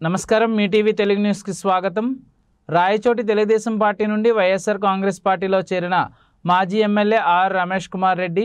నమస్కారం. మీ టీవీ తెలుగు న్యూస్కి స్వాగతం. రాయచోటి తెలుగుదేశం పార్టీ నుండి వైఎస్ఆర్ కాంగ్రెస్ పార్టీలో చేరిన మాజీ ఎమ్మెల్యే ఆర్ రమేష్ కుమార్ రెడ్డి